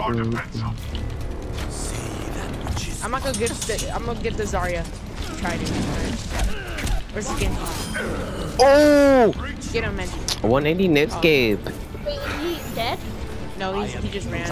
I'm not gonna get the. I'm gonna get the Zarya. Try to. Where's the skin? Oh! Get him, man. 180 no scope. Wait, he dead? No, he's, he just ran.